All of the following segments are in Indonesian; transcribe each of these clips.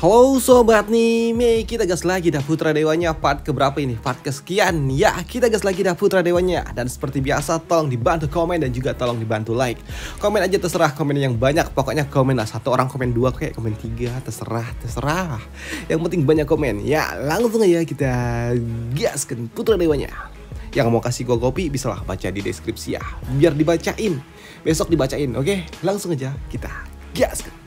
Halo sobat Nime, kita gas lagi dah Putra Dewanya. Part keberapa ini? Part kesekian, ya kita gas lagi dah Putra Dewanya. Dan seperti biasa tolong dibantu komen dan juga tolong dibantu like. Komen aja terserah, komen yang banyak. Pokoknya komen lah, satu orang komen dua kayak komen tiga. Terserah, terserah. Yang penting banyak komen, ya langsung aja kita gaskan Putra Dewanya. Yang mau kasih gua kopi bisa lah baca di deskripsi ya. Biar dibacain. Besok dibacain oke? Langsung aja kita gaskan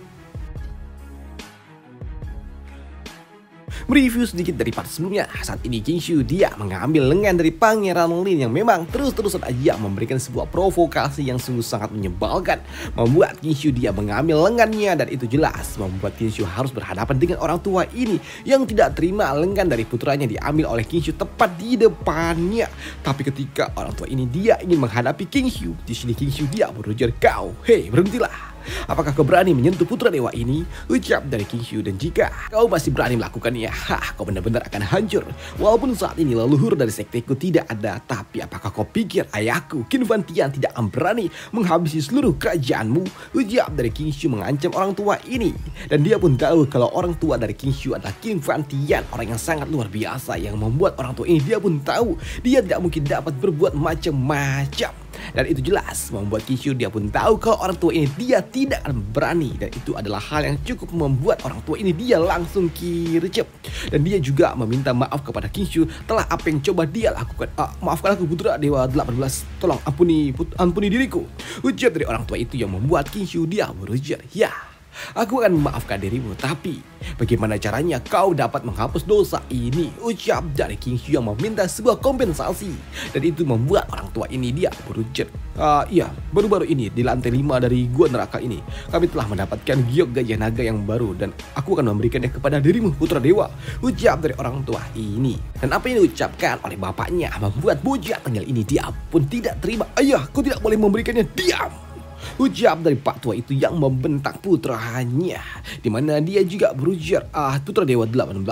Mereview sedikit dari part sebelumnya, saat ini King Shu dia mengambil lengan dari Pangeran Lin yang memang terus-terusan aja memberikan sebuah provokasi yang sungguh sangat menyebalkan. Membuat King Shu dia mengambil lengannya dan itu jelas membuat King Shu harus berhadapan dengan orang tua ini yang tidak terima lengan dari putranya diambil oleh King Shu tepat di depannya. Tapi ketika orang tua ini dia ingin menghadapi King Shu, di sini King Shu dia berujar kau, hei berhentilah. Apakah kau berani menyentuh putra dewa ini? Ucap dari King Hugh dan jika kau masih berani melakukannya, hah, kau benar-benar akan hancur. Walaupun saat ini leluhur dari sekteku tidak ada, tapi apakah kau pikir ayahku, King Vantian tidak akan berani menghabisi seluruh kerajaanmu? Ucap dari King Hugh mengancam orang tua ini. Dan dia pun tahu kalau orang tua dari King Hugh adalah King Vantian, orang yang sangat luar biasa yang membuat orang tua ini dia pun tahu dia tidak mungkin dapat berbuat macam-macam. Dan itu jelas membuat Kishu dia pun tahu kalau orang tua ini dia tidak akan berani. Dan itu adalah hal yang cukup membuat orang tua ini dia langsung kircep. Dan dia juga meminta maaf kepada Kishu telah apa yang coba dia lakukan. Ah, maafkan aku putra Dewa 18. Tolong ampuni ampuni diriku. Ujar dari orang tua itu yang membuat Kishu dia berujar. Ya, Aku akan memaafkan dirimu, tapi bagaimana caranya kau dapat menghapus dosa ini? Ucap dari King Hugh yang meminta sebuah kompensasi. Dan itu membuat orang tua ini dia berujar. Uh, iya, baru-baru ini di lantai 5 dari gua neraka ini, kami telah mendapatkan giok gajah naga yang baru dan aku akan memberikannya kepada dirimu putra dewa. Ucap dari orang tua ini. Dan apa yang diucapkan oleh bapaknya membuat bocah tengil ini dia pun tidak terima. Ayah, kau tidak boleh memberikannya. Diam! Ucap dari Pak Tua itu yang membentak putranya. Di mana dia juga berujar, ah putra Dewa 18.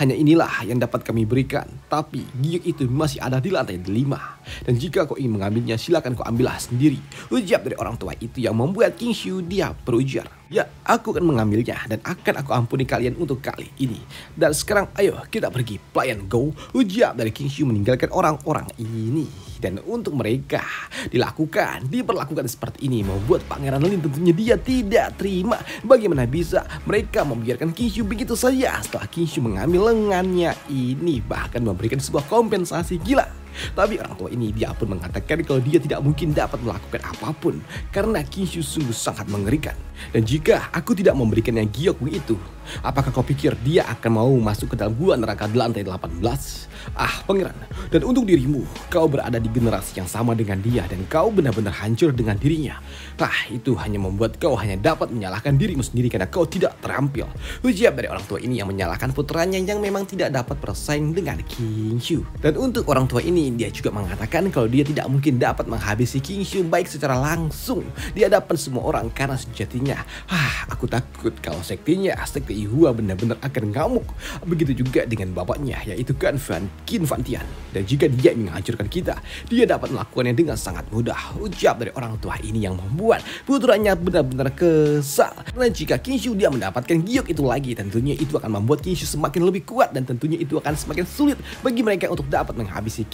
Hanya inilah yang dapat kami berikan. Tapi giok itu masih ada di lantai 5. Dan jika kau ingin mengambilnya silakan kau ambillah sendiri. Ucap dari orang tua itu yang membuat King Shu dia berujar. Ya, aku akan mengambilnya dan akan aku ampuni kalian untuk kali ini. Dan sekarang ayo kita pergi. Pelayan go. Ucap dari King Shu meninggalkan orang-orang ini. Dan untuk mereka dilakukan, diperlakukan seperti ini membuat Pangeran Lin tentunya dia tidak terima. Bagaimana bisa mereka membiarkan Kinshu begitu saja setelah Kinshu mengambil lengannya ini bahkan memberikan sebuah kompensasi gila. Tapi orang tua ini dia pun mengatakan kalau dia tidak mungkin dapat melakukan apa pun karena Kinshu sungguh sangat mengerikan. Dan jika aku tidak memberikan yang giok begitu, apakah kau pikir dia akan mau masuk ke dalam gua neraka di lantai 18? Ah, pangeran. Dan untuk dirimu, kau berada di generasi yang sama dengan dia dan kau benar-benar hancur dengan dirinya. Ah, itu hanya membuat kau hanya dapat menyalahkan dirimu sendiri karena kau tidak terampil. Ujian dari orang tua ini yang menyalahkan putranya yang memang tidak dapat bersaing dengan King Shu. Dan untuk orang tua ini, dia juga mengatakan kalau dia tidak mungkin dapat menghabisi King Shu baik secara langsung di hadapan semua orang karena sejatinya, ah, aku takut kalau sektinya, sekte Ihua benar-benar akan ngamuk. Begitu juga dengan bapaknya, yaitu Kan Fan Qin Fantian. Dan jika dia menghancurkan kita, dia dapat melakukannya dengan sangat mudah. Ucap dari orang tua ini yang membuat putranya benar-benar kesal. Karena jika Kinshu dia mendapatkan giok itu lagi, tentunya itu akan membuat Kinshu semakin lebih kuat dan tentunya itu akan semakin sulit bagi mereka untuk dapat menghabisi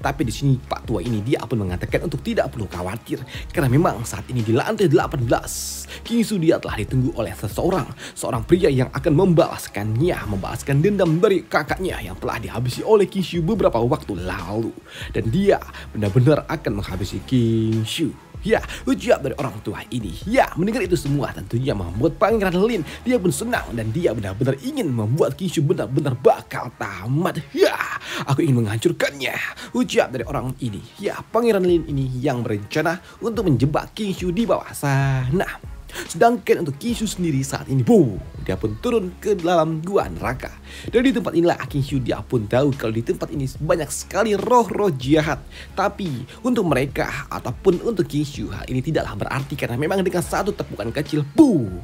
Tapi di sini Pak Tua ini dia pun mengatakan untuk tidak perlu khawatir karena memang saat ini di lantai 18 Kinshu dia telah ditunggu oleh seseorang, seorang pria yang akan membalaskannya, membalaskan dendam dari kakaknya yang telah dihabisi oleh Kinshu beberapa waktu lalu. Dan dia benar-benar akan menghabisi Kinshu. Ya, ucap dari orang tua ini. Ya, mendengar itu semua tentunya membuat Pangeran Lin dia pun senang dan dia benar-benar ingin membuat Kinshu benar-benar bakal tamat. Ya, aku ingin menghancurkannya. Ucap dari orang ini. Ya, Pangeran Lin ini yang berencana untuk menjebak Kinshu di bawah sana. Sedangkan untuk Kinshu sendiri saat ini, boom, dia pun turun ke dalam gua neraka. Dan di tempat inilah Kinshu dia pun tahu kalau di tempat ini banyak sekali roh-roh jahat. Tapi untuk mereka ataupun untuk Kinshu hal ini tidaklah berarti karena memang dengan satu tepukan kecil, boom,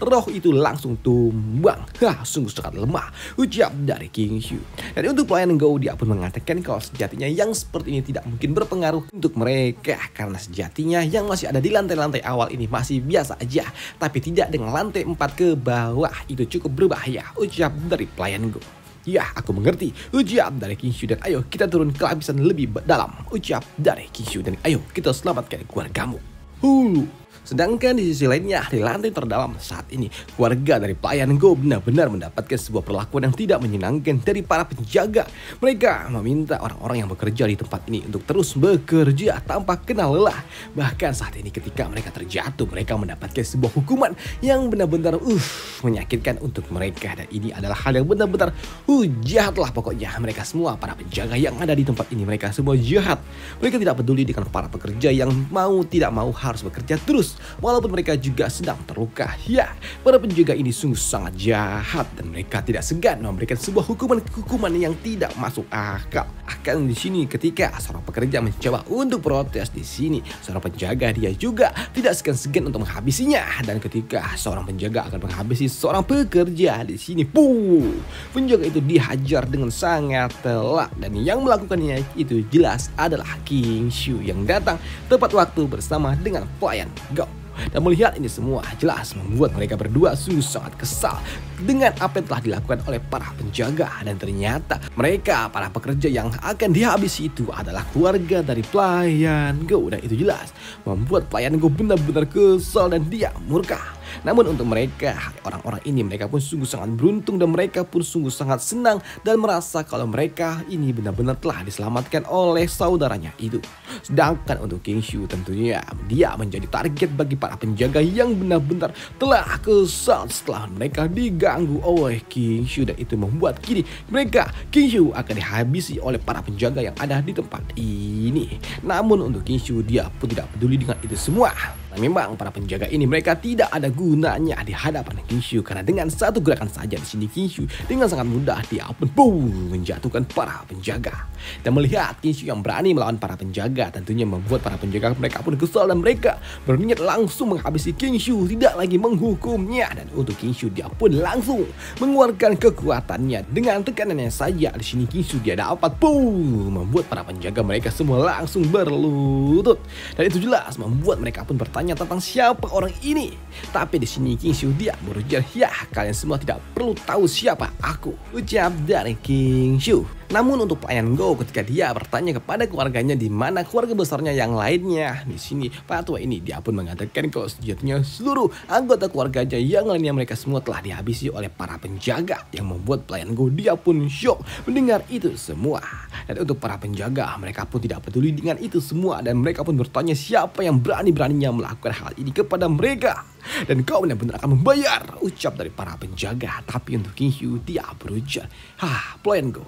roh itu langsung tumbang. Hah, sungguh sangat lemah. Ucap dari King Shu. Dan untuk pelayan Go, dia pun mengatakan kalau sejatinya yang seperti ini tidak mungkin berpengaruh untuk mereka. Karena sejatinya yang masih ada di lantai-lantai awal ini masih biasa aja. Tapi tidak dengan lantai 4 ke bawah. Itu cukup berbahaya. Ucap dari pelayan Go. Ya, aku mengerti. Ucap dari Kinshu dan ayo kita turun ke lapisan lebih dalam. Ucap dari Kinshu dan ayo kita selamatkan keluargamu. Hulu. Sedangkan di sisi lainnya, di lantai terdalam saat ini, keluarga dari pelayan Go benar-benar mendapatkan sebuah perlakuan yang tidak menyenangkan dari para penjaga. Mereka meminta orang-orang yang bekerja di tempat ini untuk terus bekerja tanpa kenal lelah. Bahkan saat ini ketika mereka terjatuh, mereka mendapatkan sebuah hukuman yang benar-benar uh, menyakitkan untuk mereka. Dan ini adalah hal yang benar-benar uh, jahat lah pokoknya. Mereka semua, para penjaga yang ada di tempat ini, mereka semua jahat. Mereka tidak peduli dengan para pekerja yang mau tidak mau harus bekerja terus walaupun mereka juga sedang terluka. Ya, para penjaga ini sungguh sangat jahat dan mereka tidak segan memberikan sebuah hukuman-hukuman yang tidak masuk akal. Akan di sini ketika seorang pekerja mencoba untuk protes di sini, seorang penjaga dia juga tidak segan-segan untuk menghabisinya dan ketika seorang penjaga akan menghabisi seorang pekerja di sini, puh, penjaga itu dihajar dengan sangat telak dan yang melakukannya itu jelas adalah King Shu yang datang tepat waktu bersama dengan pelayan Go. Dan melihat ini semua jelas membuat mereka berdua sungguh sangat kesal dengan apa yang telah dilakukan oleh para penjaga. Dan ternyata mereka para pekerja yang akan dihabisi itu adalah keluarga dari pelayan Go. Dan itu jelas membuat pelayan Go benar-benar kesal dan dia murka. Namun untuk mereka, orang-orang ini mereka pun sungguh sangat beruntung dan mereka pun sungguh sangat senang dan merasa kalau mereka ini benar-benar telah diselamatkan oleh saudaranya itu. Sedangkan untuk King Shu tentunya dia menjadi target bagi para penjaga yang benar-benar telah kesal setelah mereka diganggu oleh King Shu dan itu membuat kini mereka King Shu akan dihabisi oleh para penjaga yang ada di tempat ini. Namun untuk King Shu dia pun tidak peduli dengan itu semua. Memang para penjaga ini mereka tidak ada gunanya di hadapan Kinshu karena dengan satu gerakan saja di sini Kinshu dengan sangat mudah dia pun boom, menjatuhkan para penjaga. Dan melihat Kinshu yang berani melawan para penjaga tentunya membuat para penjaga mereka pun kesal dan mereka berniat langsung menghabisi Kinshu tidak lagi menghukumnya. Dan untuk Kinshu dia pun langsung mengeluarkan kekuatannya. Dengan tekanannya saja di sini Kinshu dia dapat boom membuat para penjaga mereka semua langsung berlutut. Dan itu jelas membuat mereka pun bertanya bertanya tentang siapa orang ini. Tapi di sini King Shu dia berujar, ya kalian semua tidak perlu tahu siapa aku. Ucap dari King Shu. Namun untuk pelayan Go ketika dia bertanya kepada keluarganya di mana keluarga besarnya yang lainnya di sini Pak tua ini dia pun mengatakan kalau sejatinya seluruh anggota keluarganya yang lainnya mereka semua telah dihabisi oleh para penjaga yang membuat pelayan Go dia pun shock mendengar itu semua. Dan untuk para penjaga mereka pun tidak peduli dengan itu semua dan mereka pun bertanya siapa yang berani-beraninya melakukan hal ini kepada mereka. Dan kau benar-benar akan membayar ucap dari para penjaga. Tapi untuk King Hugh dia berujar hah pelayan Go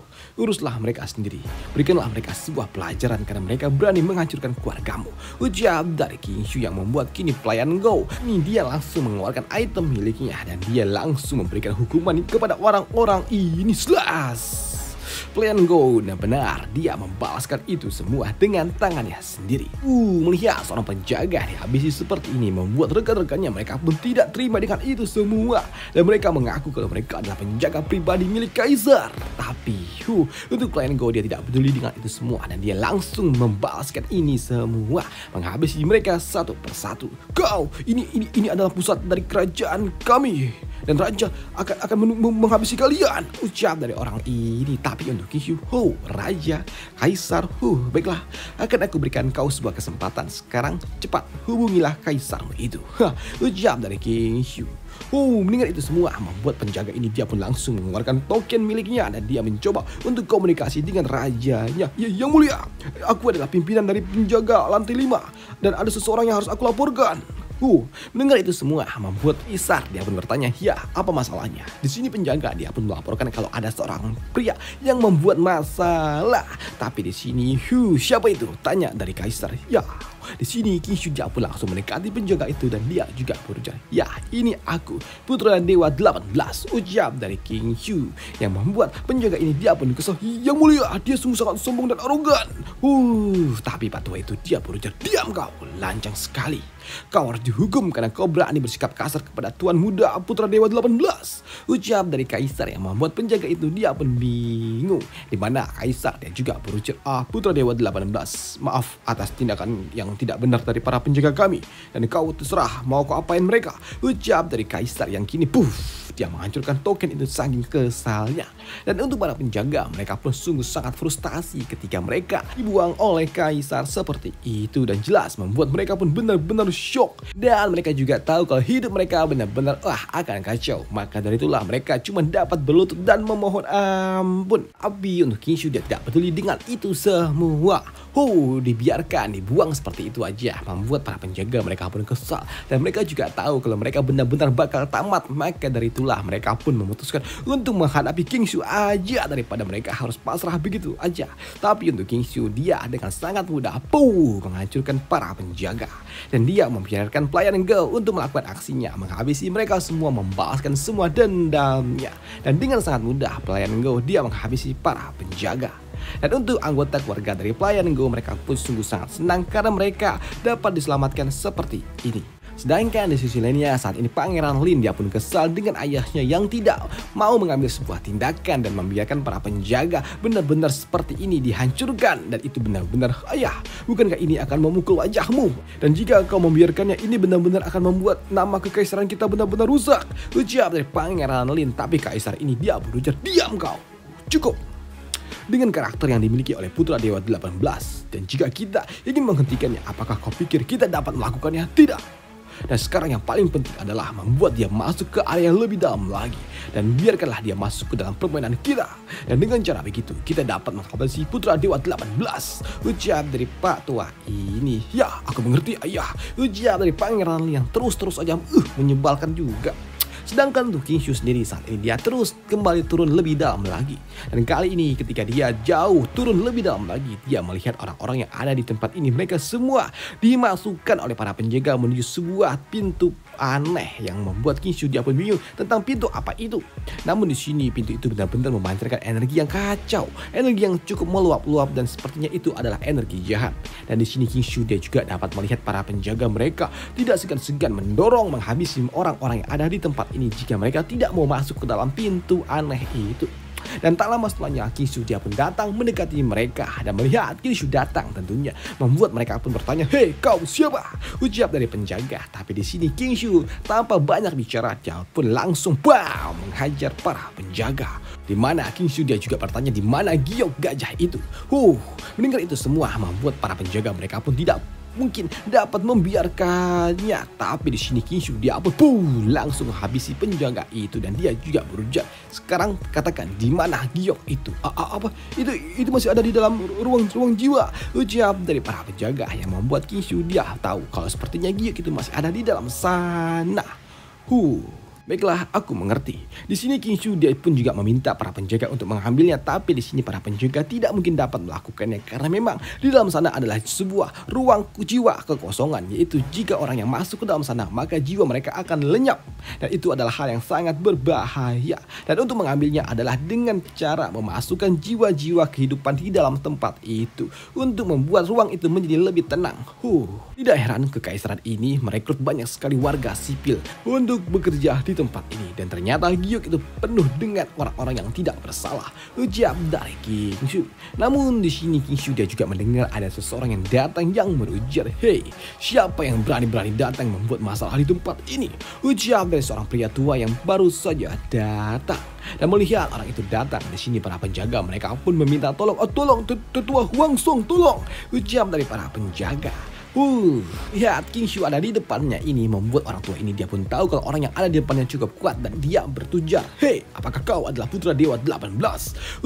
uruslah mereka sendiri. Berikanlah mereka sebuah pelajaran karena mereka berani menghancurkan keluargamu. Ucap dari King Shu yang membuat kini pelayan Go. Ini dia langsung mengeluarkan item miliknya dan dia langsung memberikan hukuman kepada orang-orang ini. Plan Go dan benar dia membalaskan itu semua dengan tangannya sendiri. Uh, melihat seorang penjaga dihabisi seperti ini membuat rekan-rekannya mereka pun tidak terima dengan itu semua dan mereka mengaku kalau mereka adalah penjaga pribadi milik Kaisar. Tapi, uh, untuk klien Go dia tidak peduli dengan itu semua dan dia langsung membalaskan ini semua menghabisi mereka satu persatu. Kau, ini ini ini adalah pusat dari kerajaan kami dan raja akan akan menghabisi kalian. Ucap dari orang ini tapi untuk Kishu, Ho, Raja, Kaisar, Hu, baiklah, akan aku berikan kau sebuah kesempatan. Sekarang cepat hubungilah kaisarmu itu. Hah, ucap dari Kishu. Oh, mendengar itu semua membuat penjaga ini dia pun langsung mengeluarkan token miliknya dan dia mencoba untuk komunikasi dengan rajanya. Ya, yang mulia, aku adalah pimpinan dari penjaga lantai 5 dan ada seseorang yang harus aku laporkan. Uh, mendengar itu semua membuat Isar dia pun bertanya, ya apa masalahnya? Di sini penjaga dia pun melaporkan kalau ada seorang pria yang membuat masalah. Tapi di sini, hu, siapa itu? Tanya dari Kaisar. Ya, Di sini King Shuja pun langsung mendekati penjaga itu dan dia juga berujar, "Ya, ini aku, putra Dewa 18." Ucap dari King Shu yang membuat penjaga ini dia pun kesal. Yang mulia, dia sungguh sangat sombong dan arogan. Uh, tapi patua itu dia berujar, "Diam kau, lancang sekali." Kau harus dihukum karena kau berani bersikap kasar kepada Tuan Muda Putra Dewa 18. Ucap dari Kaisar yang membuat penjaga itu dia pun bingung. Di mana Kaisar dia juga berucap, ah Putra Dewa 18, maaf atas tindakan yang tidak benar dari para penjaga kami. Dan kau terserah mau kau apain mereka. Ucap dari Kaisar yang kini puff dia menghancurkan token itu saking kesalnya. Dan untuk para penjaga, mereka pun sungguh sangat frustasi ketika mereka dibuang oleh kaisar seperti itu dan jelas membuat mereka pun benar-benar shock. Dan mereka juga tahu kalau hidup mereka benar-benar wah akan kacau. Maka dari itulah mereka cuma dapat berlutut dan memohon ampun. Abi untuk King Shu dia tidak peduli dengan itu semua. Oh, dibiarkan, dibuang seperti aja. Membuat para penjaga mereka pun kesal. Dan mereka juga tahu kalau mereka benar-benar bakal tamat. Maka dari itulah mereka pun memutuskan untuk menghadapi King Shu aja daripada mereka harus pasrah begitu aja. Tapi untuk King Shu, dia dengan sangat mudah puh, menghancurkan para penjaga. Dan dia membiarkan pelayan Go untuk melakukan aksinya. Menghabisi mereka semua, membalaskan semua dendamnya. Dan dengan sangat mudah pelayan Go, dia menghabisi para penjaga. Dan untuk anggota keluarga dari pelayan Go mereka pun sungguh sangat senang karena mereka dapat diselamatkan seperti ini. Sedangkan di sisi lainnya saat ini Pangeran Lin dia pun kesal dengan ayahnya yang tidak mau mengambil sebuah tindakan dan membiarkan para penjaga benar-benar seperti ini dihancurkan. Dan itu benar-benar ayah bukankah ini akan memukul wajahmu? Dan jika kau membiarkannya ini benar-benar akan membuat nama kekaisaran kita benar-benar rusak. Ucap dari Pangeran Lin. Tapi kaisar ini dia berujar diam kau. Cukup dengan karakter yang dimiliki oleh Putra Dewa 18 dan jika kita ingin menghentikannya apakah kau pikir kita dapat melakukannya tidak dan sekarang yang paling penting adalah membuat dia masuk ke area yang lebih dalam lagi. Dan biarkanlah dia masuk ke dalam permainan kita. Dan dengan cara begitu, kita dapat menghabisi Putra Dewa 18. Ucap dari Pak Tua ini. Ya, aku mengerti ayah. Ucap dari Pangeran yang terus-terus aja uh, menyebalkan juga. Sedangkan untuk King Shu sendiri saat ini dia terus kembali turun lebih dalam lagi. Dan kali ini ketika dia jauh turun lebih dalam lagi, dia melihat orang-orang yang ada di tempat ini. Mereka semua dimasukkan oleh para penjaga menuju sebuah pintu aneh yang membuat King dia pun bingung tentang pintu apa itu. Namun di sini pintu itu benar-benar memancarkan energi yang kacau, energi yang cukup meluap-luap dan sepertinya itu adalah energi jahat. Dan di sini King dia juga dapat melihat para penjaga mereka tidak segan-segan mendorong menghabisi orang-orang yang ada di tempat ini jika mereka tidak mau masuk ke dalam pintu aneh itu. Dan tak lama setelahnya King Shu dia pun datang mendekati mereka dan melihat King Shu datang tentunya membuat mereka pun bertanya, "Hei, kau siapa?" Ucap dari penjaga. Tapi di sini King Shu tanpa banyak bicara dia pun langsung bam menghajar para penjaga. Di mana King Shu dia juga bertanya di mana giok gajah itu. Huh, mendengar itu semua membuat para penjaga mereka pun tidak mungkin dapat membiarkannya. Tapi di sini Kinshu dia apa pun langsung habisi penjaga itu dan dia juga berujar. Sekarang katakan di mana Giok itu? A -a apa? Itu itu masih ada di dalam ruang-ruang jiwa. Ucap dari para penjaga yang membuat Kinshu dia tahu kalau sepertinya Giok itu masih ada di dalam sana. Huh. Baiklah, aku mengerti. Di sini King Shu dia pun juga meminta para penjaga untuk mengambilnya, tapi di sini para penjaga tidak mungkin dapat melakukannya karena memang di dalam sana adalah sebuah ruang jiwa kekosongan, yaitu jika orang yang masuk ke dalam sana maka jiwa mereka akan lenyap dan itu adalah hal yang sangat berbahaya. Dan untuk mengambilnya adalah dengan cara memasukkan jiwa-jiwa kehidupan di dalam tempat itu untuk membuat ruang itu menjadi lebih tenang. Huh, tidak heran kekaisaran ini merekrut banyak sekali warga sipil untuk bekerja di tempat ini dan ternyata Giok itu penuh dengan orang-orang yang tidak bersalah. Ucap dari King Shu. Namun di sini King Shu dia juga mendengar ada seseorang yang datang yang berujar, "Hei, siapa yang berani-berani datang membuat masalah di tempat ini?" Ucap dari seorang pria tua yang baru saja datang. Dan melihat orang itu datang di sini para penjaga mereka pun meminta tolong, "Oh, tolong tetua Huang Song, tolong!" Ucap dari para penjaga. Uh, lihat King Shu ada di depannya ini membuat orang tua ini dia pun tahu kalau orang yang ada di depannya cukup kuat dan dia bertujar. Hei, apakah kau adalah putra dewa 18?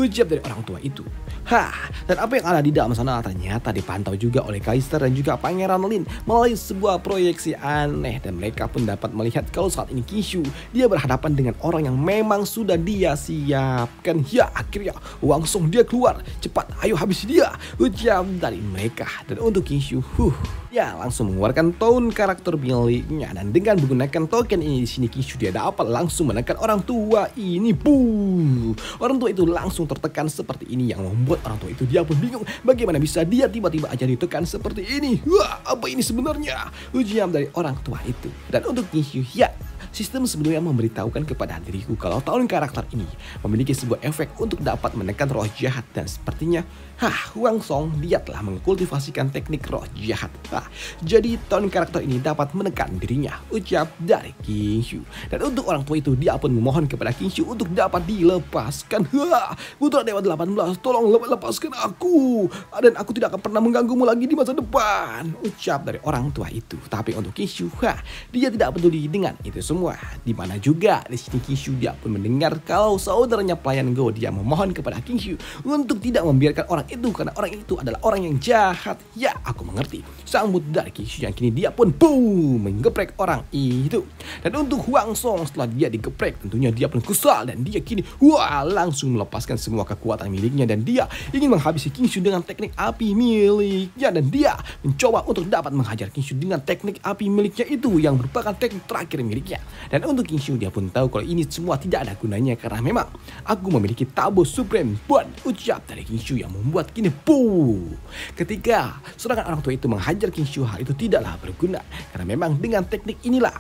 Ucap dari orang tua itu. Hah, dan apa yang ada di dalam sana ternyata dipantau juga oleh Kaisar dan juga Pangeran Lin melalui sebuah proyeksi aneh dan mereka pun dapat melihat kalau saat ini King Shu dia berhadapan dengan orang yang memang sudah dia siapkan. Ya, akhirnya Wang Song dia keluar. Cepat, ayo habisi dia. Ucap dari mereka. Dan untuk King Shu, huh, Ya, langsung mengeluarkan tone karakter miliknya dan dengan menggunakan token ini di sini Kishu dia dapat langsung menekan orang tua ini. Boom. Orang tua itu langsung tertekan seperti ini yang membuat orang tua itu dia pun bingung bagaimana bisa dia tiba-tiba aja ditekan seperti ini. Wah, apa ini sebenarnya? Ujian dari orang tua itu. Dan untuk Kishu ya Sistem sebelumnya memberitahukan kepada diriku kalau tahun karakter ini memiliki sebuah efek untuk dapat menekan roh jahat dan sepertinya Hah, Huang Song dia telah mengkultivasikan teknik roh jahat. Hah, jadi tahun karakter ini dapat menekan dirinya, ucap dari King Shu. Dan untuk orang tua itu, dia pun memohon kepada King Shu untuk dapat dilepaskan. Hah, putra Dewa 18, tolong lepaskan aku. Dan aku tidak akan pernah mengganggumu lagi di masa depan. Ucap dari orang tua itu. Tapi untuk King Shu, hah, dia tidak peduli dengan itu semua. Di mana juga di sini King Shu dia pun mendengar kalau saudaranya pelayan Go dia memohon kepada King Shu untuk tidak membiarkan orang itu karena orang itu adalah orang yang jahat. Ya, aku mengerti. Sambut dari Kishu yang kini dia pun boom menggeprek orang itu. Dan untuk Huang Song setelah dia digeprek tentunya dia pun kesal dan dia kini wah langsung melepaskan semua kekuatan miliknya dan dia ingin menghabisi Kingshu dengan teknik api miliknya dan dia mencoba untuk dapat menghajar Kingshu dengan teknik api miliknya itu yang merupakan teknik terakhir miliknya. Dan untuk Kingshu dia pun tahu kalau ini semua tidak ada gunanya karena memang aku memiliki tabo supreme buat ucap dari Kingshu yang membuat membuat kini puh. Ketika serangan orang tua itu menghajar King Shu hal itu tidaklah berguna karena memang dengan teknik inilah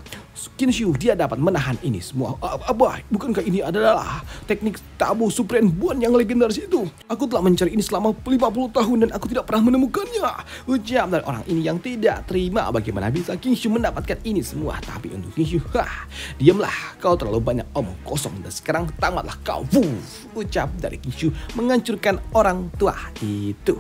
King Shu dia dapat menahan ini semua. Apa? Bukankah ini adalah teknik tabu Supreme Buan yang legendaris itu? Aku telah mencari ini selama 50 tahun dan aku tidak pernah menemukannya. Ucap dari orang ini yang tidak terima bagaimana bisa King Shu mendapatkan ini semua. Tapi untuk King Shu, hah, diamlah. Kau terlalu banyak omong kosong dan sekarang tamatlah kau. Ucap dari King Shu menghancurkan orang tua itu.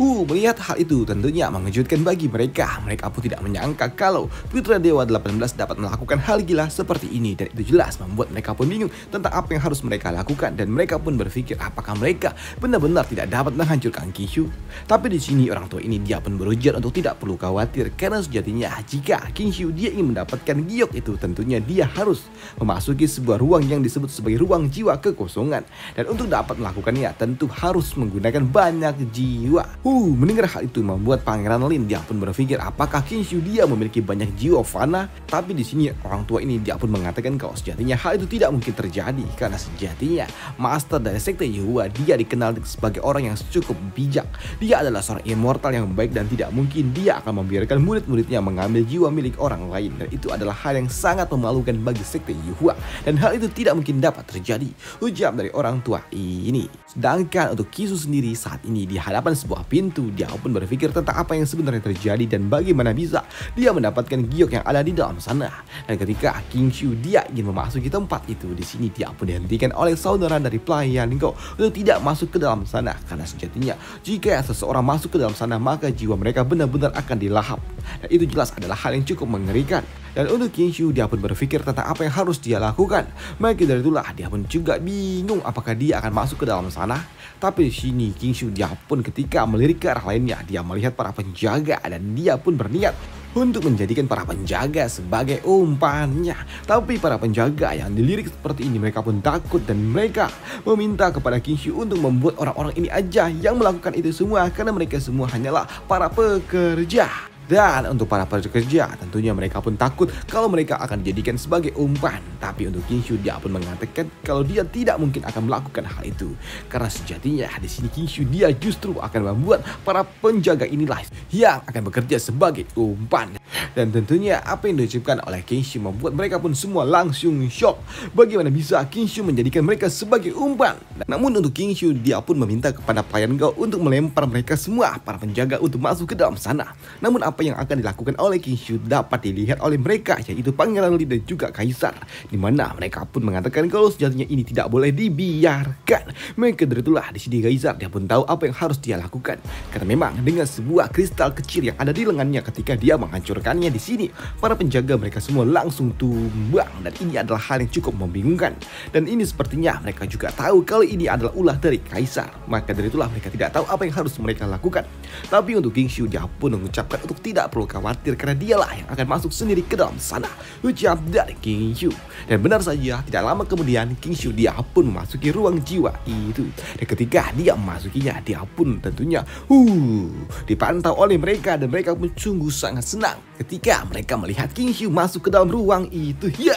Uh, melihat hal itu tentunya mengejutkan bagi mereka. Mereka pun tidak menyangka kalau Putra Dewa 18 dapat melakukan hal gila seperti ini dan itu jelas membuat mereka pun bingung tentang apa yang harus mereka lakukan dan mereka pun berpikir apakah mereka benar-benar tidak dapat menghancurkan Kishu. Tapi di sini orang tua ini dia pun berujar untuk tidak perlu khawatir karena sejatinya jika Kishu dia ingin mendapatkan giok itu tentunya dia harus memasuki sebuah ruang yang disebut sebagai ruang jiwa kekosongan dan untuk dapat melakukannya tentu harus menggunakan banyak jiwa. Uh, mendengar hal itu membuat Pangeran Lin dia pun berpikir apakah Kinshu dia memiliki banyak jiwa fana. Tapi di sini orang tua ini dia pun mengatakan kalau sejatinya hal itu tidak mungkin terjadi karena sejatinya Master dari Sekte Yehua dia dikenal sebagai orang yang cukup bijak. Dia adalah seorang immortal yang baik dan tidak mungkin dia akan membiarkan murid-muridnya mengambil jiwa milik orang lain dan itu adalah hal yang sangat memalukan bagi Sekte Yehua dan hal itu tidak mungkin dapat terjadi. Ujar dari orang tua ini. Sedangkan untuk Kisu sendiri saat ini di hadapan sebuah pintu pintu, dia pun berpikir tentang apa yang sebenarnya terjadi dan bagaimana bisa dia mendapatkan giok yang ada di dalam sana. Dan ketika King Shu dia ingin memasuki tempat itu, di sini dia pun dihentikan oleh saudara dari pelayan Go untuk tidak masuk ke dalam sana karena sejatinya jika seseorang masuk ke dalam sana maka jiwa mereka benar-benar akan dilahap. Dan itu jelas adalah hal yang cukup mengerikan. Dan untuk King Shu dia pun berpikir tentang apa yang harus dia lakukan. Maka dari itulah dia pun juga bingung apakah dia akan masuk ke dalam sana. Tapi di sini King Shu dia pun ketika melirik ke arah lainnya dia melihat para penjaga dan dia pun berniat untuk menjadikan para penjaga sebagai umpannya. Tapi para penjaga yang dilirik seperti ini mereka pun takut dan mereka meminta kepada King Shu untuk membuat orang-orang ini aja yang melakukan itu semua karena mereka semua hanyalah para pekerja. Dan untuk para pekerja, tentunya mereka pun takut kalau mereka akan dijadikan sebagai umpan. Tapi untuk King Shu dia pun mengatakan kalau dia tidak mungkin akan melakukan hal itu. Karena sejatinya di sini King Shu dia justru akan membuat para penjaga inilah yang akan bekerja sebagai umpan. Dan tentunya apa yang diucapkan oleh King Shu membuat mereka pun semua langsung shock. Bagaimana bisa King Shu menjadikan mereka sebagai umpan? Namun untuk King Shu dia pun meminta kepada pelayan Gao untuk melempar mereka semua para penjaga untuk masuk ke dalam sana. Namun apa yang akan dilakukan oleh King Shu dapat dilihat oleh mereka yaitu Pangeran Li dan juga Kaisar. Di mana mereka pun mengatakan kalau sejatinya ini tidak boleh dibiarkan. Maka dari itulah di sini Kaisar dia pun tahu apa yang harus dia lakukan. Karena memang dengan sebuah kristal kecil yang ada di lengannya ketika dia menghancurkannya di sini para penjaga mereka semua langsung tumbang. Dan ini adalah hal yang cukup membingungkan. Dan ini sepertinya mereka juga tahu kalau ini adalah ulah dari Kaisar. Maka dari itulah mereka tidak tahu apa yang harus mereka lakukan. Tapi untuk King Shu dia pun mengucapkan untuk tidak perlu khawatir karena dialah yang akan masuk sendiri ke dalam sana. Ucap dari King Shu. Dan benar saja, tidak lama kemudian King Shu dia pun memasuki ruang jiwa itu. Dan ketika dia memasukinya, dia pun tentunya uh, dipantau oleh mereka dan mereka pun sungguh sangat senang ketika mereka melihat King Shu masuk ke dalam ruang itu. Ya,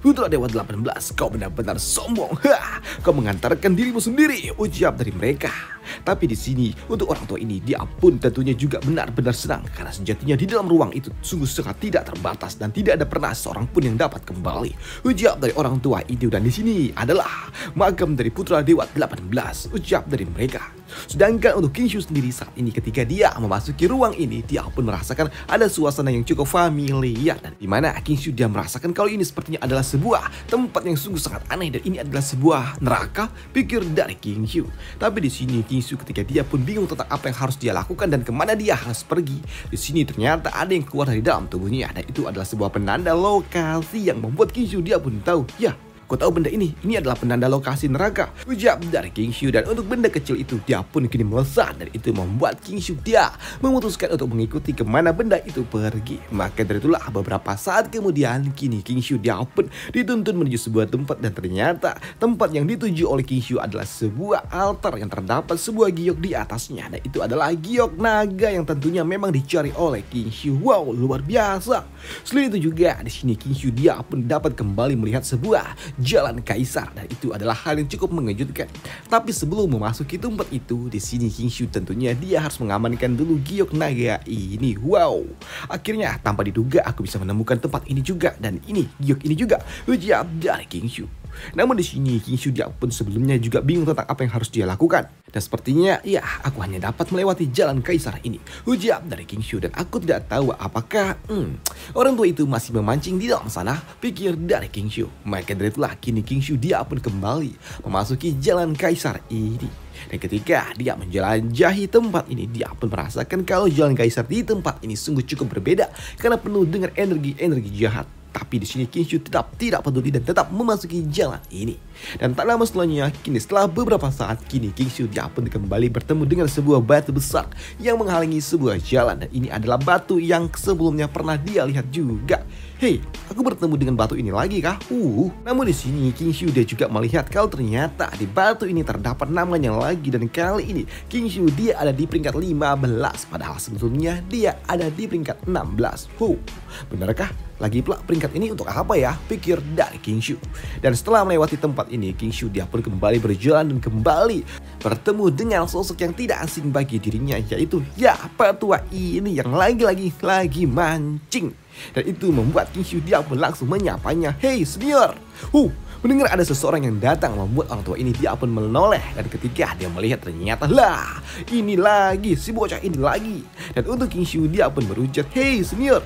Putra Dewa 18, kau benar-benar sombong. Ha, kau mengantarkan dirimu sendiri, ucap dari mereka. Tapi di sini untuk orang tua ini dia pun tentunya juga benar-benar senang karena sejatinya di dalam ruang itu sungguh sangat tidak terbatas dan tidak ada pernah seorang pun yang dapat kembali. Ucap dari orang tua itu dan di sini adalah makam dari putra dewa 18. Ucap dari mereka. Sedangkan untuk King Shu sendiri saat ini ketika dia memasuki ruang ini, dia pun merasakan ada suasana yang cukup familiar dan di mana King Shu dia merasakan kalau ini sepertinya adalah sebuah tempat yang sungguh sangat aneh dan ini adalah sebuah neraka pikir dari King Shu. Tapi di sini King Shu ketika dia pun bingung tentang apa yang harus dia lakukan dan ke mana dia harus pergi. Di sini ternyata ada yang keluar dari dalam tubuhnya dan itu adalah sebuah penanda lokasi yang membuat King Shu dia pun tahu ya Kau tahu benda ini? Ini adalah penanda lokasi neraka. Ucap dari King Shu dan untuk benda kecil itu dia pun kini melesat dan itu membuat King Shu dia memutuskan untuk mengikuti ke mana benda itu pergi. Maka dari itulah beberapa saat kemudian kini King Shu dia pun dituntun menuju sebuah tempat dan ternyata tempat yang dituju oleh King Shu adalah sebuah altar yang terdapat sebuah giok di atasnya dan itu adalah giok naga yang tentunya memang dicari oleh King Shu. Wow, luar biasa. Selain itu juga di sini King Shu dia pun dapat kembali melihat sebuah Jalan Kaisar dan itu adalah hal yang cukup mengejutkan. Tapi sebelum memasuki tempat itu, di sini King Shu tentunya dia harus mengamankan dulu giok naga ini. Wow, akhirnya tanpa diduga aku bisa menemukan tempat ini juga dan ini giok ini juga ujian dari King Shu. Namun di sini King Shuja pun sebelumnya juga bingung tentang apa yang harus dia lakukan. Dan sepertinya ya aku hanya dapat melewati jalan kaisar ini. Ujian dari King Shu dan aku tidak tahu apakah hmm, orang tua itu masih memancing di dalam sana. Pikir dari King Shu. Maka dari itulah kini King Shu dia pun kembali memasuki jalan kaisar ini. Dan ketika dia menjelajahi tempat ini, dia pun merasakan kalau jalan kaisar di tempat ini sungguh cukup berbeda karena penuh dengan energi-energi jahat. Tapi di sini Kinshu tetap tidak peduli dan tetap memasuki jalan ini. Dan tak lama setelahnya, kini setelah beberapa saat, kini Kinshu dia pun kembali bertemu dengan sebuah batu besar yang menghalangi sebuah jalan. Dan ini adalah batu yang sebelumnya pernah dia lihat juga. Hei, aku bertemu dengan batu ini lagi kah? Uh, namun di sini King Shu dia juga melihat kalau ternyata di batu ini terdapat namanya lagi dan kali ini King Shu dia ada di peringkat 15 padahal sebelumnya dia ada di peringkat 16. Huh, benarkah? Lagi pula peringkat ini untuk apa ya? Pikir dari King Shu. Dan setelah melewati tempat ini, King Shu dia pun kembali berjalan dan kembali bertemu dengan sosok yang tidak asing bagi dirinya yaitu ya petua ini yang lagi-lagi lagi mancing. Dan itu membuat King Shu dia pun langsung menyapanya. Hey senior. Huh, mendengar ada seseorang yang datang membuat orang tua ini dia pun menoleh. Dan ketika dia melihat ternyata lah ini lagi si bocah ini lagi. Dan untuk King Shu dia pun berujar. Hey senior.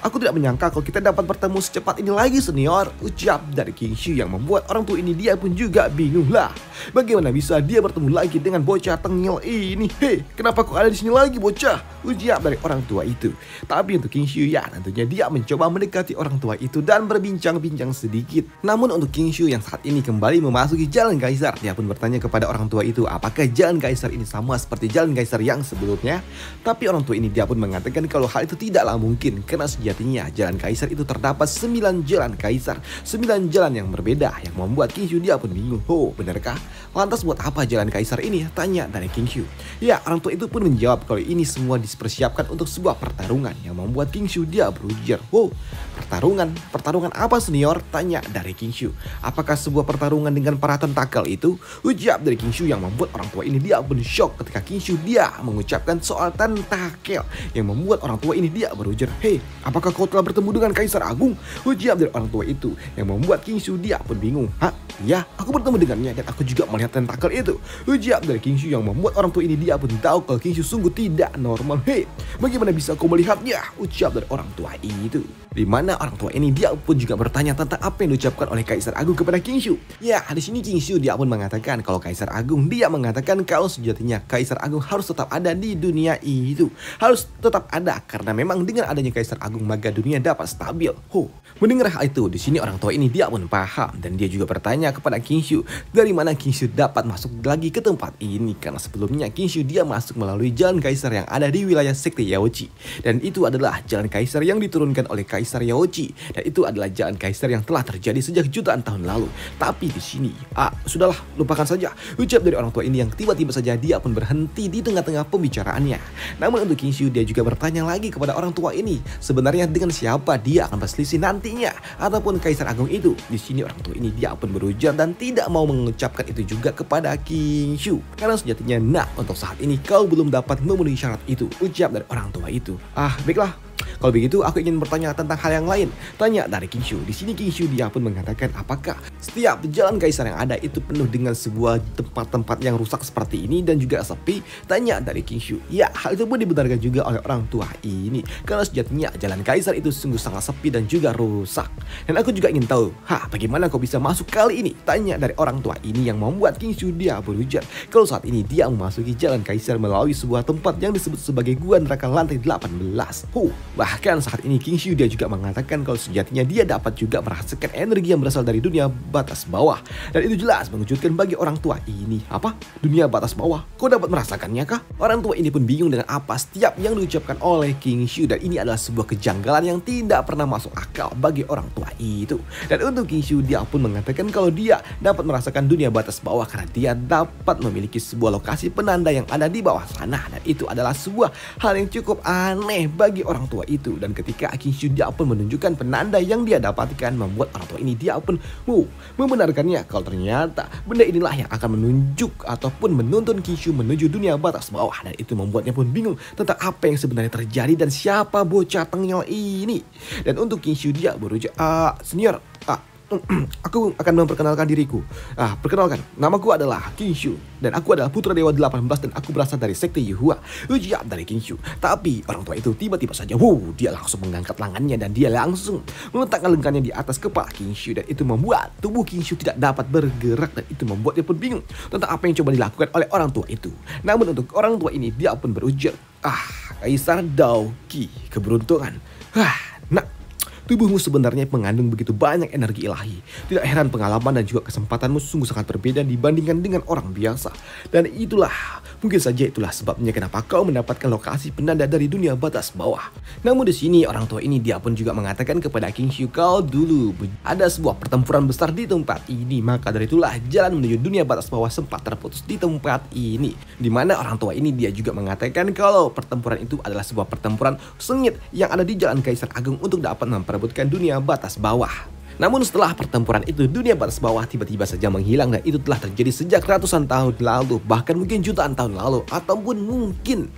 Aku tidak menyangka kalau kita dapat bertemu secepat ini lagi senior. Ucap dari King Shu yang membuat orang tua ini dia pun juga bingung lah. Bagaimana bisa dia bertemu lagi dengan bocah tengil ini? Hei kenapa kok ada di sini lagi bocah? Ucap dari orang tua itu. Tapi untuk King Shu ya tentunya dia mencoba mendekati orang tua itu dan berbincang-bincang sedikit. Namun untuk King Shu yang saat ini kembali memasuki jalan Kaisar Dia pun bertanya kepada orang tua itu apakah jalan Kaisar ini sama seperti jalan Kaisar yang sebelumnya? Tapi orang tua ini dia pun mengatakan kalau hal itu tidaklah mungkin Karena sejatinya jalan Kaisar itu terdapat 9 jalan Kaisar 9 jalan yang berbeda yang membuat King dia pun bingung Oh benarkah? Lantas buat apa jalan Kaisar ini? Tanya dari King Shu Ya orang tua itu pun menjawab kalau ini semua dipersiapkan untuk sebuah pertarungan Yang membuat King Shu dia berujar Oh pertarungan? Pertarungan apa senior? Tanya dari King Shu Apakah sebuah pertarungan dengan para tentakel itu? Ucap dari King Shu yang membuat orang tua ini dia pun shock ketika King Shu dia mengucapkan soal tentakel Yang membuat orang tua ini dia berujar Hei apakah kau telah bertemu dengan Kaisar Agung? Ucap dari orang tua itu yang membuat King Shu dia pun bingung Hah? Ya, aku bertemu dengannya dan aku juga melihat tentakel itu. Ucap dari King Shu yang membuat orang tua ini dia pun tahu kalau King Shu sungguh tidak normal. Hei, bagaimana bisa kau melihatnya? Ucap dari orang tua itu. Di mana orang tua ini dia pun juga bertanya tentang apa yang diucapkan oleh Kaisar Agung kepada King Shu. Ya, di sini King Shu dia pun mengatakan kalau Kaisar Agung dia mengatakan kalau sejatinya Kaisar Agung harus tetap ada di dunia itu. Harus tetap ada karena memang dengan adanya Kaisar Agung maka dunia dapat stabil. Ho, mendengar hal itu di sini orang tua ini dia pun paham dan dia juga bertanya kepada King Shu dari mana King Shu dapat masuk lagi ke tempat ini karena sebelumnya King Shu dia masuk melalui jalan Kaisar yang ada di wilayah sekte Yaoji dan itu adalah jalan Kaisar yang diturunkan oleh Kaisar Yaoji dan itu adalah jalan Kaisar yang telah terjadi sejak jutaan tahun lalu. Tapi di sini, ah sudahlah lupakan saja ucap dari orang tua ini yang tiba-tiba saja dia pun berhenti di tengah-tengah pembicaraannya. Namun untuk King Shu dia juga bertanya lagi kepada orang tua ini sebenarnya dengan siapa dia akan berselisih nantinya ataupun Kaisar Agung itu. Di sini orang tua ini dia pun berujar dan tidak mau mengucapkan itu juga kepada King Shu karena sejatinya nah untuk saat ini kau belum dapat memenuhi syarat itu ucap dari orang tua itu. Ah baiklah kalau begitu, aku ingin bertanya tentang hal yang lain. Tanya dari King Shu. Di sini King Shu dia pun mengatakan apakah setiap jalan kaisar yang ada itu penuh dengan sebuah tempat-tempat yang rusak seperti ini dan juga sepi? Tanya dari King Shu. Ya, hal itu pun dibenarkan juga oleh orang tua ini. Karena sejatinya jalan kaisar itu sungguh sangat sepi dan juga rusak. Dan aku juga ingin tahu, ha, bagaimana kau bisa masuk kali ini? Tanya dari orang tua ini yang membuat King Shu dia berujar. Kalau saat ini dia memasuki jalan kaisar melalui sebuah tempat yang disebut sebagai Gua Neraka Lantai 18. Huh, Bahkan saat ini King Shu dia juga mengatakan kalau sejatinya dia dapat juga merasakan energi yang berasal dari dunia batas bawah. Dan itu jelas mengejutkan bagi orang tua ini. Apa? Dunia batas bawah? Kau dapat merasakannya kah? Orang tua ini pun bingung dengan apa setiap yang diucapkan oleh King Shu. Dan ini adalah sebuah kejanggalan yang tidak pernah masuk akal bagi orang tua itu. Dan untuk King Shu dia pun mengatakan kalau dia dapat merasakan dunia batas bawah karena dia dapat memiliki sebuah lokasi penanda yang ada di bawah sana. Dan itu adalah sebuah hal yang cukup aneh bagi orang tua itu itu. Dan ketika King Shu dia pun menunjukkan penanda yang dia dapatkan membuat orang tua ini dia pun mau membenarkannya. Kalau ternyata benda inilah yang akan menunjuk ataupun menuntun King Shu menuju dunia batas bawah. Dan itu membuatnya pun bingung tentang apa yang sebenarnya terjadi dan siapa bocah tengil ini. Dan untuk King Shu dia berujuk ah senior ah aku akan memperkenalkan diriku. Ah, perkenalkan, namaku adalah King Shu dan aku adalah putra dewa 18 dan aku berasal dari sekte Yuhua. Ujian dari King Shu. Tapi orang tua itu tiba-tiba saja, wow, dia langsung mengangkat lengannya dan dia langsung meletakkan lengannya di atas kepala King Shu dan itu membuat tubuh King Shu tidak dapat bergerak dan itu membuat dia pun bingung tentang apa yang coba dilakukan oleh orang tua itu. Namun untuk orang tua ini dia pun berujar, ah, Kaisar Daoki, keberuntungan. Ah, nak Tubuhmu sebenarnya mengandung begitu banyak energi ilahi. Tidak heran pengalaman dan juga kesempatanmu sungguh sangat berbeda dibandingkan dengan orang biasa. Dan itulah, mungkin saja itulah sebabnya kenapa kau mendapatkan lokasi penanda dari dunia batas bawah. Namun di sini orang tua ini dia pun juga mengatakan kepada King Shu kau dulu ada sebuah pertempuran besar di tempat ini. Maka dari itulah jalan menuju dunia batas bawah sempat terputus di tempat ini. Di mana orang tua ini dia juga mengatakan kalau pertempuran itu adalah sebuah pertempuran sengit yang ada di jalan Kaisar Agung untuk dapat memper merebutkan dunia batas bawah. Namun setelah pertempuran itu, dunia batas bawah tiba-tiba saja menghilang dan itu telah terjadi sejak ratusan tahun lalu, bahkan mungkin jutaan tahun lalu, ataupun mungkin,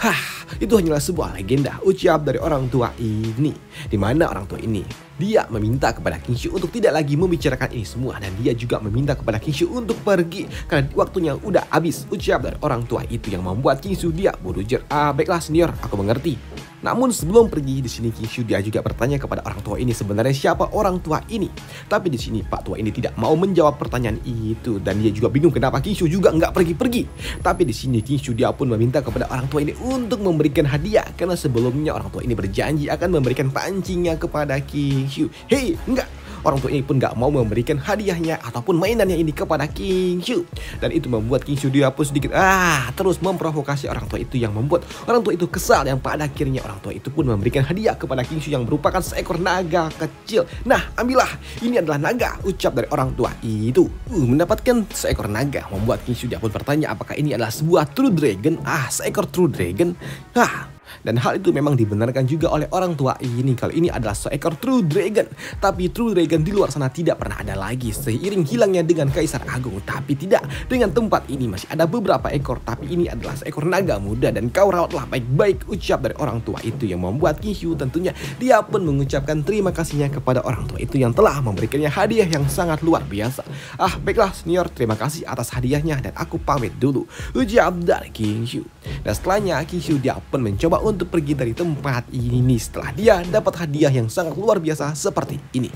hah, itu hanyalah sebuah legenda ucap dari orang tua ini. Di mana orang tua ini, dia meminta kepada King Shu untuk tidak lagi membicarakan ini semua dan dia juga meminta kepada King Shu untuk pergi karena waktunya udah habis ucap dari orang tua itu yang membuat King Shu dia berujar, ah baiklah senior, aku mengerti. Namun sebelum pergi di sini King Shu dia juga bertanya kepada orang tua ini sebenarnya siapa orang tua ini. Tapi di sini Pak tua ini tidak mau menjawab pertanyaan itu dan dia juga bingung kenapa King Shu juga nggak pergi-pergi. Tapi di sini King Shu dia pun meminta kepada orang tua ini untuk memberikan hadiah karena sebelumnya orang tua ini berjanji akan memberikan pancingnya kepada King Shu. Hei, enggak orang tua ini pun gak mau memberikan hadiahnya ataupun mainannya ini kepada King Shu. Dan itu membuat King Shu dia pun sedikit ah terus memprovokasi orang tua itu yang membuat orang tua itu kesal yang pada akhirnya orang tua itu pun memberikan hadiah kepada King Shu yang merupakan seekor naga kecil. Nah, ambillah. Ini adalah naga, ucap dari orang tua itu. Uh, mendapatkan seekor naga membuat King Shu pun bertanya apakah ini adalah sebuah true dragon? Ah, seekor true dragon. Ah, dan hal itu memang dibenarkan juga oleh orang tua ini kalau ini adalah seekor True Dragon. Tapi True Dragon di luar sana tidak pernah ada lagi seiring hilangnya dengan Kaisar Agung. Tapi tidak, dengan tempat ini masih ada beberapa ekor. Tapi ini adalah seekor naga muda dan kau rawatlah baik-baik ucap dari orang tua itu yang membuat Kishu tentunya dia pun mengucapkan terima kasihnya kepada orang tua itu yang telah memberikannya hadiah yang sangat luar biasa. Ah, baiklah senior, terima kasih atas hadiahnya dan aku pamit dulu. Ucap dari Shu. Dan setelahnya Shu dia pun mencoba untuk pergi dari tempat ini setelah dia dapat hadiah yang sangat luar biasa seperti ini.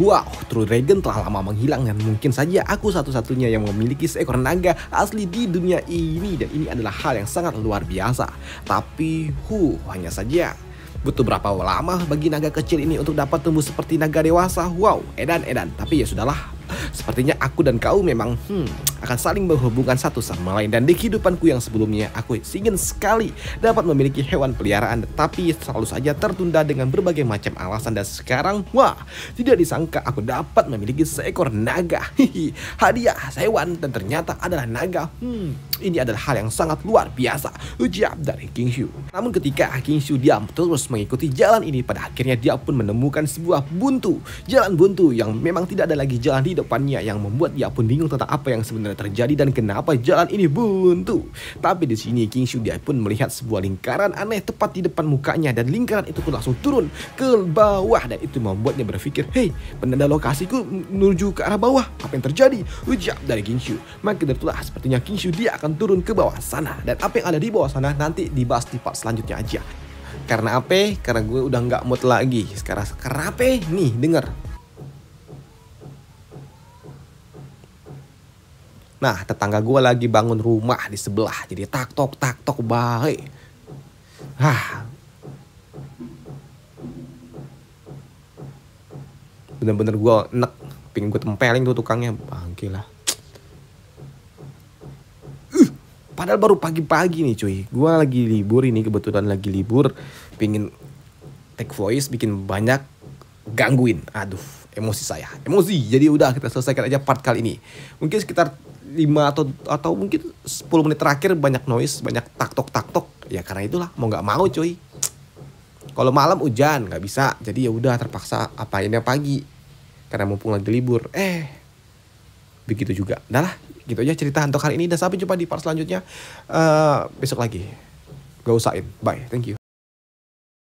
Wow, True Dragon telah lama menghilang dan mungkin saja aku satu-satunya yang memiliki seekor naga asli di dunia ini dan ini adalah hal yang sangat luar biasa. Tapi, huh, hanya saja Butuh berapa lama bagi naga kecil ini untuk dapat tumbuh seperti naga dewasa? Wow, edan edan. Tapi ya sudahlah, Sepertinya aku dan kau memang hmm, akan saling berhubungan satu sama lain dan di kehidupanku yang sebelumnya aku ingin sekali dapat memiliki hewan peliharaan tapi selalu saja tertunda dengan berbagai macam alasan dan sekarang wah tidak disangka aku dapat memiliki seekor naga. Hihi, hadiah hewan dan ternyata adalah naga. Hmm, ini adalah hal yang sangat luar biasa. Ucap dari King Shu. Namun ketika King Shu diam terus mengikuti jalan ini pada akhirnya dia pun menemukan sebuah buntu. Jalan buntu yang memang tidak ada lagi jalan di depan depannya yang membuat dia pun bingung tentang apa yang sebenarnya terjadi dan kenapa jalan ini buntu. Tapi di sini King Shu dia pun melihat sebuah lingkaran aneh tepat di depan mukanya dan lingkaran itu pun langsung turun ke bawah dan itu membuatnya berpikir, "Hei, penanda lokasiku menuju ke arah bawah. Apa yang terjadi?" Ucap dari King Shu. Maka dari itulah sepertinya King Shu dia akan turun ke bawah sana dan apa yang ada di bawah sana nanti dibahas di part selanjutnya aja. Karena apa? Karena gue udah nggak mood lagi. Sekarang karena apa? Nih, denger. Nah, tetangga gue lagi bangun rumah di sebelah. Jadi tak tok tak tok baik. Hah. Bener-bener gue enek. Pengen gue tempelin tuh tukangnya. Bangke lah. Uh, padahal baru pagi-pagi nih cuy. Gue lagi libur ini kebetulan lagi libur. Pengen take voice bikin banyak gangguin. Aduh, emosi saya. Emosi. Jadi udah kita selesaikan aja part kali ini. Mungkin sekitar 5 atau atau mungkin 10 menit terakhir banyak noise, banyak taktok taktok. Ya karena itulah mau nggak mau cuy. Kalau malam hujan nggak bisa, jadi ya udah terpaksa apa ini pagi. Karena mumpung lagi libur. Eh, begitu juga. Dah lah, gitu aja cerita untuk hari ini dan sampai jumpa di part selanjutnya uh, besok lagi. Gak usahin. Bye. Thank you.